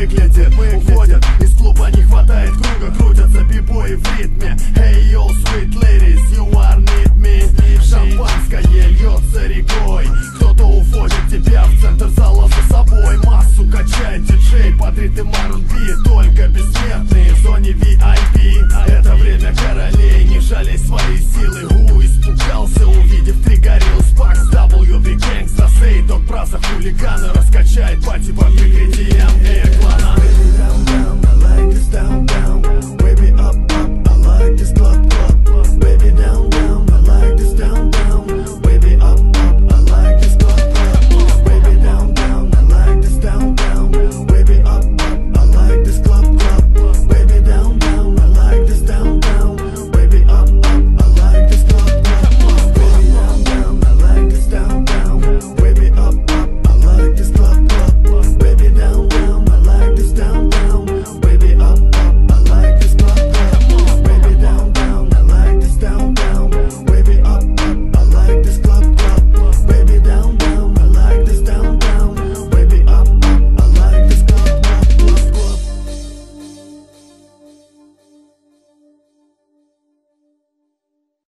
выглядит Уходят из клуба, не хватает круга Крутятся бибои в ритме. Hey yo, sweet ladies, you are need me. Шампанское льется рекой. Кто-то уводит тебя в центр зала за собой. Массу качает диджей под ритм R&B Только бессмертные в зоне VIP Это время королей, не жалей свои силы. У испугался, увидев три горилл Спакс, W, The Gangsta, Сейдок, Браза, хулиганы Раскачает пати под прикрытием